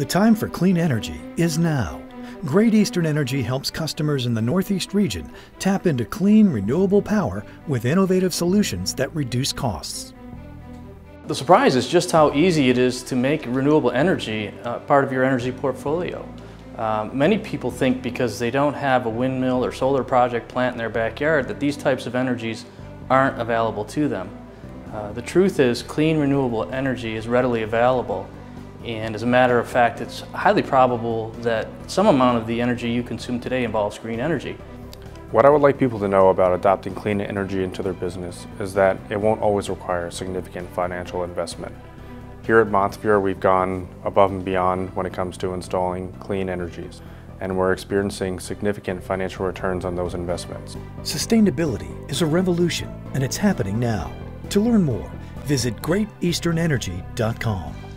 The time for clean energy is now. Great Eastern Energy helps customers in the Northeast region tap into clean, renewable power with innovative solutions that reduce costs. The surprise is just how easy it is to make renewable energy uh, part of your energy portfolio. Um, many people think because they don't have a windmill or solar project plant in their backyard that these types of energies aren't available to them. Uh, the truth is clean renewable energy is readily available and as a matter of fact it's highly probable that some amount of the energy you consume today involves green energy. What I would like people to know about adopting clean energy into their business is that it won't always require significant financial investment. Here at Montefiore, we've gone above and beyond when it comes to installing clean energies, and we're experiencing significant financial returns on those investments. Sustainability is a revolution, and it's happening now. To learn more, visit greateasternenergy.com.